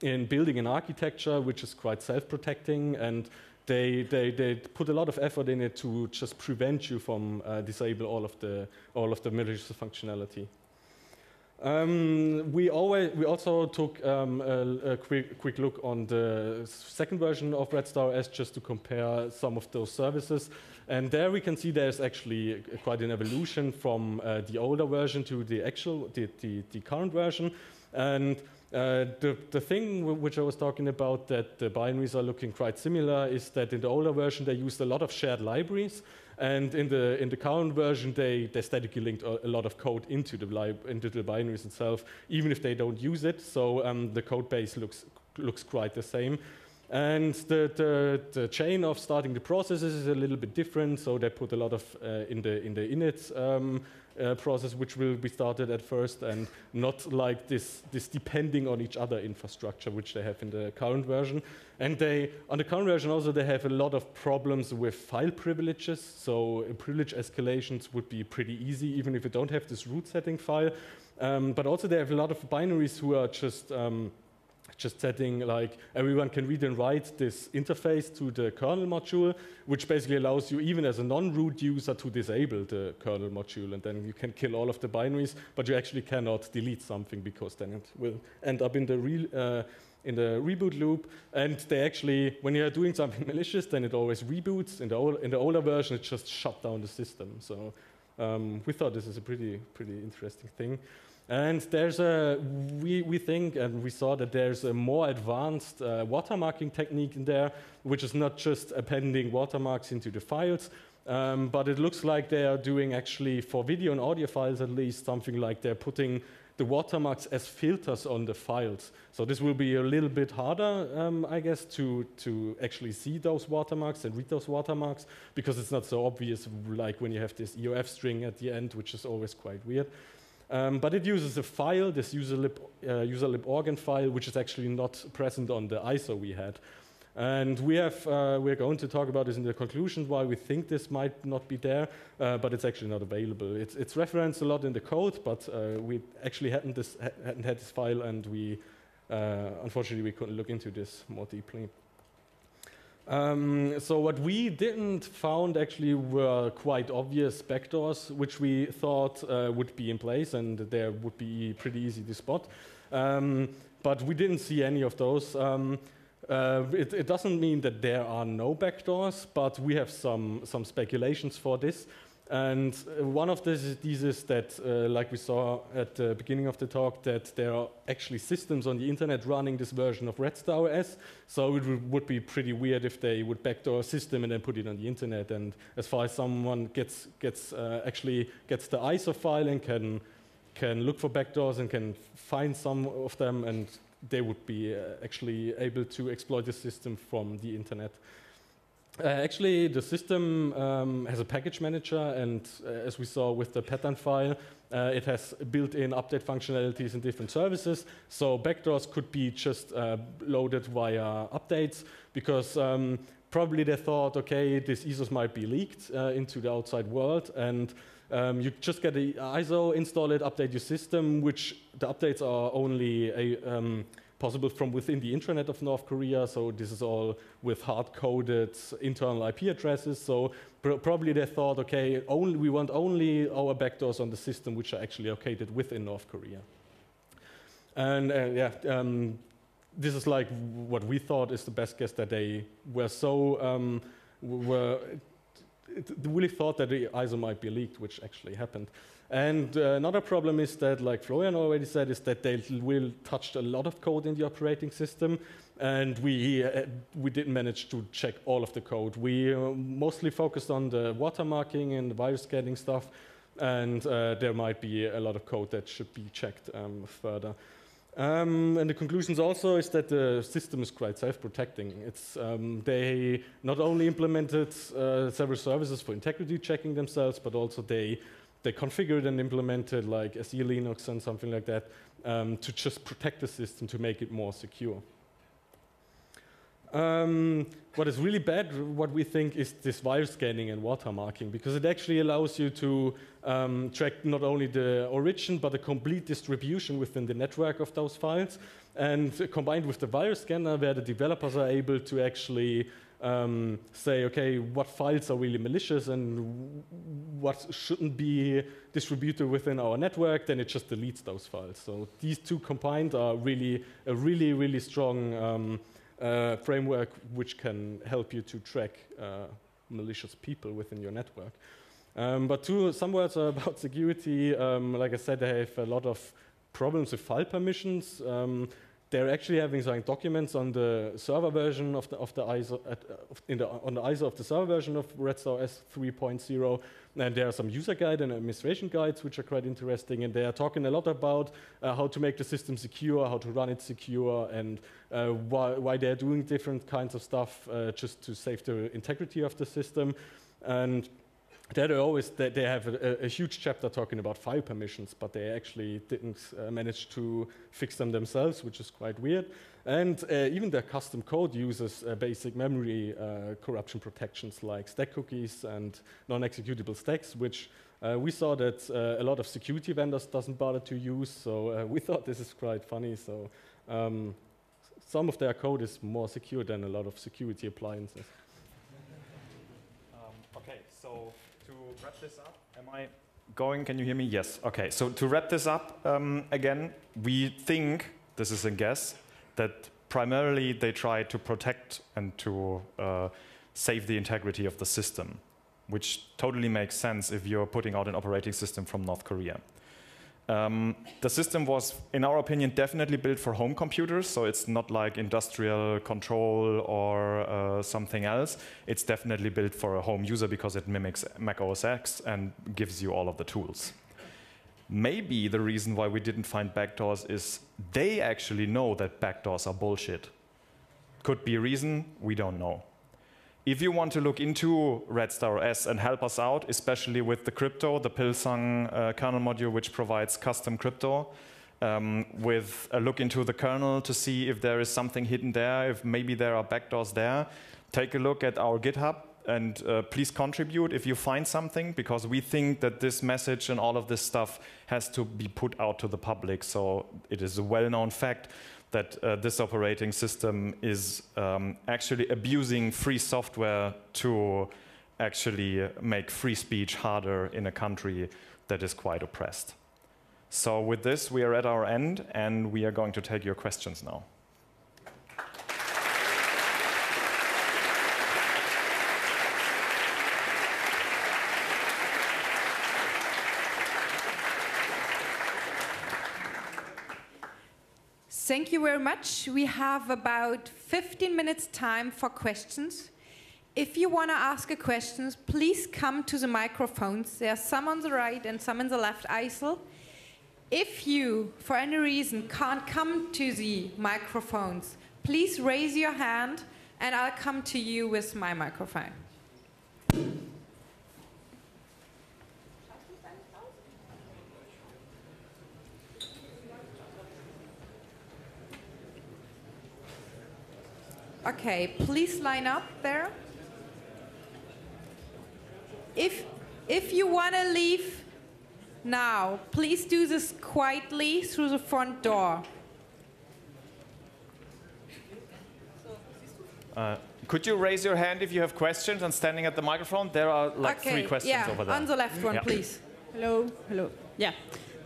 in building an architecture which is quite self-protecting and they, they, they put a lot of effort in it to just prevent you from uh, disable all of the, all of the malicious functionality. Um, we always we also took um, a, a, quick quick look on the second version of Red Star OS just to compare some of those services, and there we can see there's actually quite an evolution from uh, the older version to the actual the, the, the current version, and uh, the, the thing which I was talking about that the binaries are looking quite similar is that in the older version they used a lot of shared libraries. And in the, in the current version, they, they statically linked a, lot of code into the, into the binaries itself, even if they don't use it. So um, the code base looks, looks quite the same. And the, the, the, chain of starting the processes is a little bit different. So they put a lot of uh, in the in the init um, uh, process, which will be started at first, and not like this, this depending on each other infrastructure, which they have in the current version. And they, on the current version also, they have a lot of problems with file privileges. So uh, privilege escalations would be pretty easy, even if you don't have this root setting file. Um, but also they have a lot of binaries who are just um, just setting like everyone can read and write this interface to the kernel module, which basically allows you even as a non-root user to disable the kernel module, and then you can kill all of the binaries, but you actually cannot delete something because then it will end up in the real. Uh, in the reboot loop, and they actually, when you're doing something malicious, then it always reboots. In the, old, in the older version, it just shut down the system. So um, we thought this is a pretty, pretty interesting thing. And there's a, we, we think, and we saw that there's a more advanced uh, watermarking technique in there, which is not just appending watermarks into the files, um, but it looks like they are doing actually, for video and audio files at least, something like they're putting the watermarks as filters on the files. So this will be a little bit harder, um, I guess, to, to actually see those watermarks and read those watermarks, because it's not so obvious like when you have this EOF string at the end, which is always quite weird. Um, but it uses a file, this userlib, uh, userlib organ file, which is actually not present on the ISO we had. And we have, uh, we're going to talk about this in the conclusions why we think this might not be there, uh, but it's actually not available. It's, it's, referenced a lot in the code, but uh, we actually hadn't, this, hadn't, had this file, and we, uh, unfortunately, we couldn't look into this more deeply. Um, so what we didn't found actually were quite obvious backdoors, which we thought uh, would be in place and there would be pretty easy to spot. Um, but we didn't see any of those. Um, uh, it, it, doesn't mean that there are no backdoors, but we have some, some speculations for this. And uh, one of these, is that, uh, like we saw at the beginning of the talk, that there are actually systems on the internet running this version of Red Star OS. So it would be pretty weird if they would backdoor a system and then put it on the internet. And as far as someone gets, gets uh, actually gets the ISO file and can, can look for backdoors and can find some of them, and they would be uh, actually able to exploit the system from the internet. Uh, actually, the system um, has a package manager, and uh, as we saw with the pattern file, uh, it has built-in update functionalities in different services. So backdoors could be just uh, loaded via updates, because um, probably they thought, okay, this ISOs might be leaked uh, into the outside world, and um, you just get the ISO, install it, update your system, which the updates are only a um, possible from within the intranet of North Korea. So this is all with hard-coded internal IP addresses. So pr probably they thought, okay, only, we want only our backdoors on the system which are actually located within North Korea. And uh, yeah, um, this is like what we thought is the best guess that they were so um, were really thought that the ISO might be leaked, which actually happened. And uh, another problem is that, like Florian already said, is that they will touch a lot of code in the operating system, and we uh, we didn't manage to check all of the code. We uh, mostly focused on the watermarking and the virus scanning stuff, and uh, there might be a lot of code that should be checked um, further. Um, and the conclusions also is that the system is quite self-protecting. It's um, they not only implemented uh, several services for integrity checking themselves, but also they they configured and implemented like SELinux and something like that um, to just protect the system to make it more secure. Um, what is really bad, what we think, is this virus scanning and watermarking, because it actually allows you to um, track not only the origin, but the complete distribution within the network of those files. And combined with the virus scanner, where the developers are able to actually um, say, okay, what files are really malicious and what shouldn't be distributed within our network, then it just deletes those files. So these two combined are really a really, really strong um, uh, framework which can help you to track uh, malicious people within your network. Um, but two, some words about security. Um, like I said, they have a lot of problems with file permissions. Um, they're actually having some documents on the server version of the, of the ISO, at, uh, the, on the ISO of the server version of Red Star OS 3.0. And there are some user guide and administration guides which are quite interesting. And they are talking a lot about uh, how to make the system secure, how to run it secure, and uh, why, why, they're doing different kinds of stuff uh, just to save the integrity of the system. And they always they, they have a, a, huge chapter talking about file permissions, but they actually didn't uh, manage to fix them themselves, which is quite weird. And uh, even their custom code uses uh, basic memory uh, corruption protections like stack cookies and non-executable stacks, which uh, we saw that uh, a lot of security vendors doesn't bother to use. So we thought this is quite funny. So um, some of their code is more secure than a lot of security appliances. Um, okay, so wrap this up, am I going? Can you hear me? Yes. Okay. So to wrap this up um, again, we think this is a guess that primarily they try to protect and to uh, save the integrity of the system, which totally makes sense if you're putting out an operating system from North Korea. Um, the system was, in our opinion, definitely built for home computers, so it's not like industrial control or uh, something else. It's definitely built for a home user because it mimics Mac OS X and gives you all of the tools. Maybe the reason why we didn't find backdoors is they actually know that backdoors are bullshit. Could be a reason, we don't know. If you want to look into Red Star OS and help us out, especially with the crypto, the Pilsung uh, kernel module, which provides custom crypto, um, with a look into the kernel to see if there is something hidden there, if maybe there are backdoors there, take a look at our GitHub and uh, please contribute if you find something because we think that this message and all of this stuff has to be put out to the public. So it is a well known fact that uh, this operating system is um, actually abusing free software to actually make free speech harder in a country that is quite oppressed. So with this, we are at our end, and we are going to take your questions now. Thank you very much. We have about 15 minutes time for questions. If you want to ask a question, please come to the microphones. There are some on the right and some in the left aisle. If you, for any reason, can't come to the microphones, please raise your hand and I'll come to you with my microphone. Okay, please line up there. If, if you want to leave now, please do this quietly through the front door. Uh, could you raise your hand if you have questions and standing at the microphone? There are like okay, three questions yeah, over there. On the left one, yeah. please. Hello, hello. Yeah.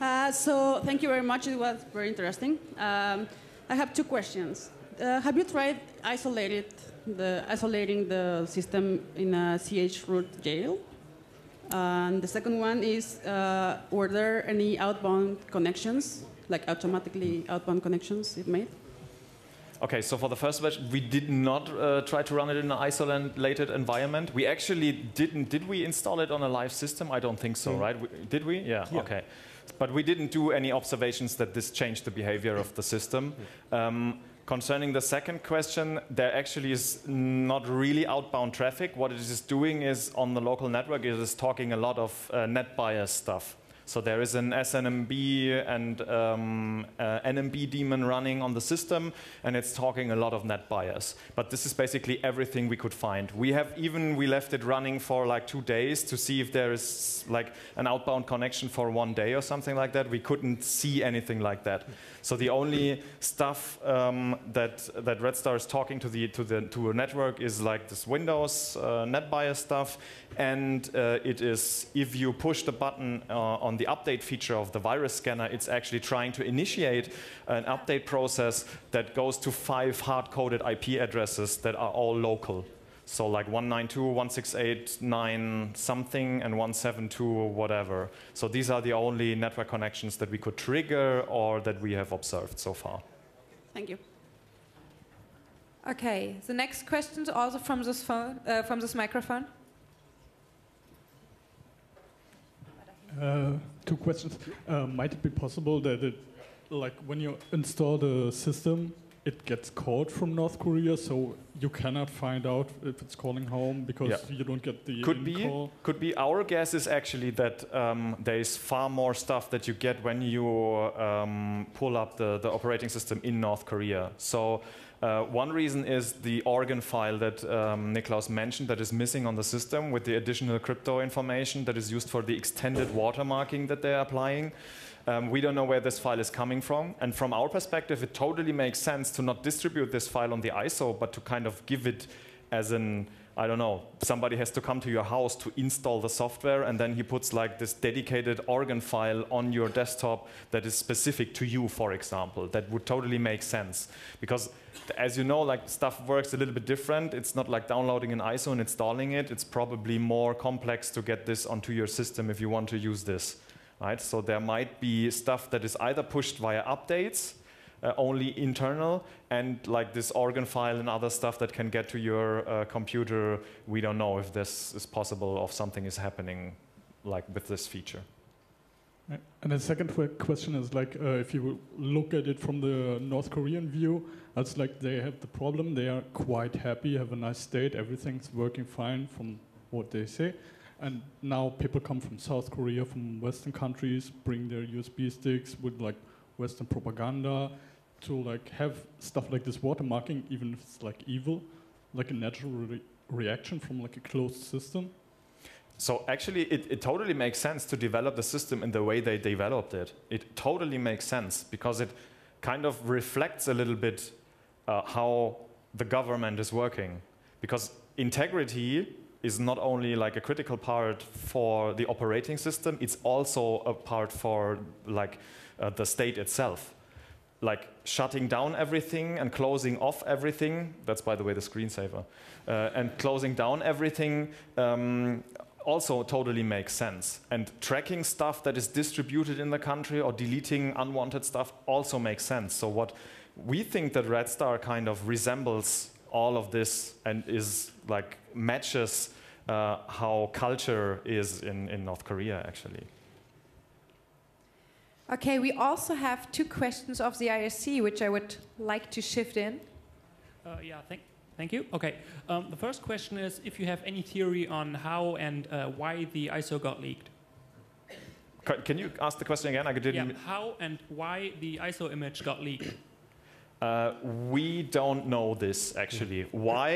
Uh, so thank you very much. It was very interesting. Um, I have two questions uh, have you tried isolated the, isolating the system in a chroot jail? And the second one is, uh, were there any outbound connections, like automatically outbound connections it made? Okay, so for the first version, we did not uh, try to run it in an isolated environment. We actually didn't. Did we install it on a live system? I don't think so, mm. right? We, did we? Yeah, yeah, Okay. But we didn't do any observations that this changed the behavior of the system. Um, Concerning the second question, there actually is not really outbound traffic. What it is doing is on the local network, it is talking a lot of uh, NetBIOS stuff. So there is an SMB and um, uh, NMB daemon running on the system, and it's talking a lot of NetBIOS. But this is basically everything we could find. We have even we left it running for like two days to see if there is like an outbound connection for one day or something like that. We couldn't see anything like that. So the only stuff um, that that Red Star is talking to the to the to a network is like this Windows uh, NetBIOS stuff, and uh, it is if you push the button uh, on the update feature of the virus scanner, it's actually trying to initiate an update process that goes to five hard-coded IP addresses that are all local. So like 192, 168.9 something and 172 whatever. So these are the only network connections that we could trigger or that we have observed so far. Thank you. Okay, the next question is also from this phone, uh, from this microphone. Uh, two questions. Uh, might it be possible that it, like when you install the system, it gets called from North Korea, so you cannot find out if it's calling home because Yeah. you don't get the Could be. call. Could be. Our guess is actually that um, there is far more stuff that you get when you um, pull up the, the operating system in North Korea. So. Uh, one reason is the organ file that um, Niklaus mentioned that is missing on the system with the additional crypto information that is used for the extended watermarking that they're applying. Um, we don't know where this file is coming from. And from our perspective, it totally makes sense to not distribute this file on the ISO, but to kind of give it as an I don't know, somebody has to come to your house to install the software, and then he puts like this dedicated organ file on your desktop that is specific to you, for example. That would totally make sense. Because as you know, like stuff works a little bit different. It's not like downloading an ISO and installing it. It's probably more complex to get this onto your system if you want to use this. Right? So there might be stuff that is either pushed via updates uh, only internal and like this organ file and other stuff that can get to your uh, computer we don't know if this is possible or if something is happening like with this feature And the second question is like, uh, if you look at it from the North Korean view, it's like they have the problem. They are quite happy, have a nice state, everything's working fine from what they say. And now people come from South Korea, from Western countries, bring their USB sticks with like Western propaganda to like have stuff like this watermarking, even if it's like evil, like a natural re- reaction from like a closed system. so actually it, it totally makes sense to develop the system in the way they developed it. It totally makes sense because it kind of reflects a little bit uh, how the government is working. Because integrity is not only like a critical part for the operating system it's also a part for like uh, the state itself like shutting down everything and closing off everything. That's by the way the screensaver. Uh, and closing down everything um, also totally makes sense. And tracking stuff that is distributed in the country or deleting unwanted stuff also makes sense. So what we think that red star kind of resembles all of this and is like matches uh, how culture is in, in north korea actually Okay, we also have two questions of the IRC, which I would like to shift in. Uh, yeah, thank, thank you. Okay, um, the first question is if you have any theory on how and uh, why the ISO got leaked. Can you ask the question again i didn't Yeah, how and why the ISO image got leaked. Uh, we don't know this actually. Why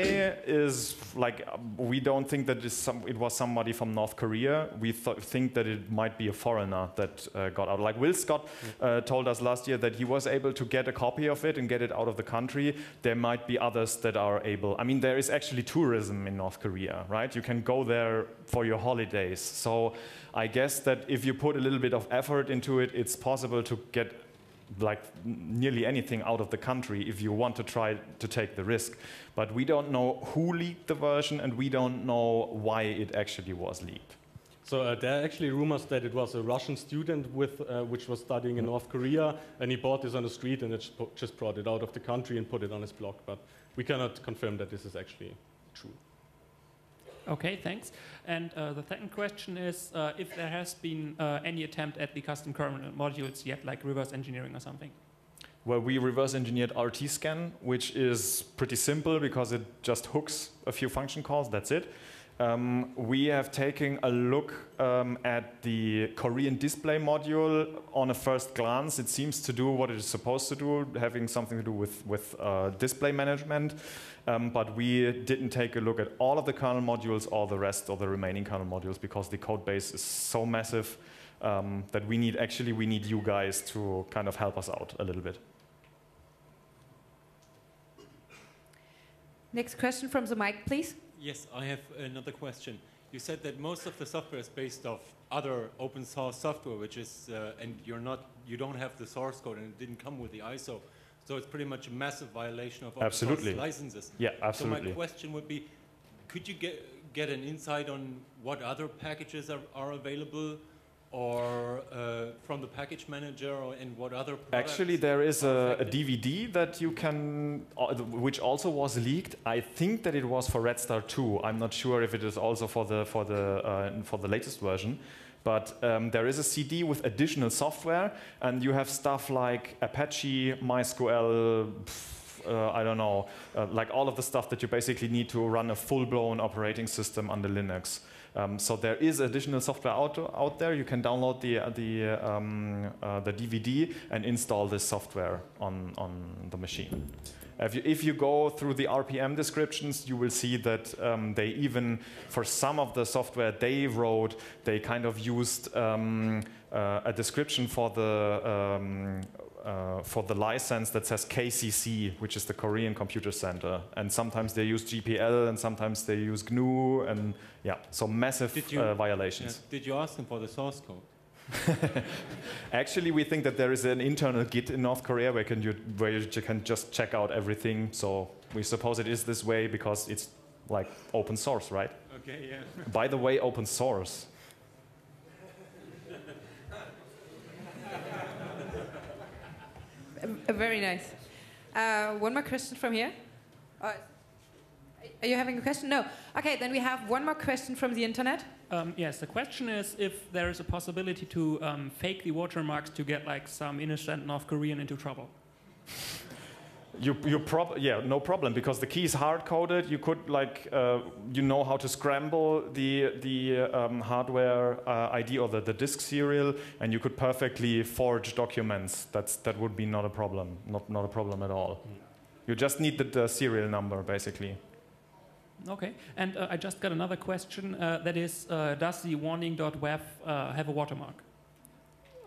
is like we don't think that it was somebody from North Korea. We th- think that it might be a foreigner that uh, got out. Like Will Scott uh, told us last year that he was able to get a copy of it and get it out of the country. There might be others that are able. I mean, there is actually tourism in North Korea, right? You can go there for your holidays. So I guess that if you put a little bit of effort into it, it's possible to get like nearly anything out of the country if you want to try to take the risk. But we don't know who leaked the version and we don't know why it actually was leaked. So uh, there are actually rumors that it was a Russian student with, uh, which was studying in North Korea, and he bought this on the street and it just brought it out of the country and put it on his blog. But we cannot confirm that this is actually true. Okay, thanks. And uh, the second question is uh, if there has been uh, any attempt at the custom kernel modules yet, like reverse engineering or something. Well, we reverse engineered RT scan, which is pretty simple because it just hooks a few function calls, that's it. Um, we have taken a look um, at the Korean display module. On a first glance, it seems to do what it is supposed to do, having something to do with, with uh, display management. Um, but we didn't take a look at all of the kernel modules or the rest of the remaining kernel modules because the code base is so massive um, that we need, actually, we need you guys to kind of help us out a little bit. Next question from the mic, please. Yes, I have another question. You said that most of the software is based off other open source software, which is, uh, and you're not, you don't have the source code, and it didn't come with the ISO. So it's pretty much a massive violation of open Absolutely. source licenses. Yeah, absolutely. So my question would be, could you get get an insight on what other packages are, are available, or uh, from the package manager, or and what other Actually, there is a, a? DVD that you can, uh, which also was leaked. I think that it was for Red Star 2. I'm not sure if it is also for the for the uh, for the latest version. But um, there is a CD with additional software, and you have stuff like Apache, MySQL. pff, Uh, I don't know, uh, like all of the stuff that you basically need to run a full-blown operating system under Linux. Um, so there is additional software out, out there. You can download the uh, the um, uh, the DVD and install this software on on the machine. If you, if you go through the RPM descriptions, you will see that um, they even, for some of the software they wrote, they kind of used um, uh, a description for the um, uh, for the license that says KCC, which is the Korean Computer Center, and sometimes they use GPL and sometimes they use GNU, and yeah, so massive Did you- uh, Yeah. violations. Did you ask them for the source code? Actually, we think that there is an internal Git in North Korea where, can you, where you can just check out everything. So we suppose it is this way because it's like open source, right? Okay, yeah. By the way, open source. Very nice. Uh, one more question from here. Uh, are you having a question? No. Okay, then we have one more question from the internet. Um, yes, the question is if there is a possibility to um, fake the watermarks to get like some innocent North Korean into trouble. You, you prob- yeah, no problem because the key is hard coded. You could like, uh, you know how to scramble the the um, hardware uh, ID or the, the disk serial, and you could perfectly forge documents. That's that would be not a problem, not not a problem at all. You just need the, the serial number basically. Okay, and uh, I just got another question. Uh, that is, uh, does the warning.web uh, have a watermark?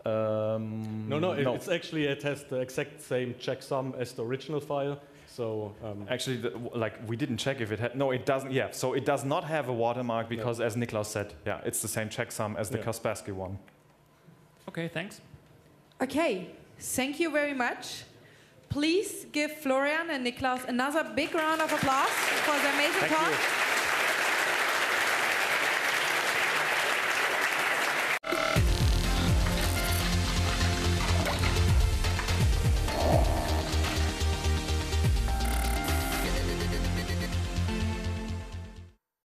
Um, No, no, it, it's actually it has the exact same checksum as the original file. So um, Actually, the, like we didn't check if it had. No, it doesn't. Yeah, so it does not have a watermark because, as Niklaus said, yeah, it's the same checksum as the Yeah. Kaspersky one. Okay, thanks. Okay, thank you very much. Please give Florian and Niklaus another big round of applause for their amazing Thank talk. you.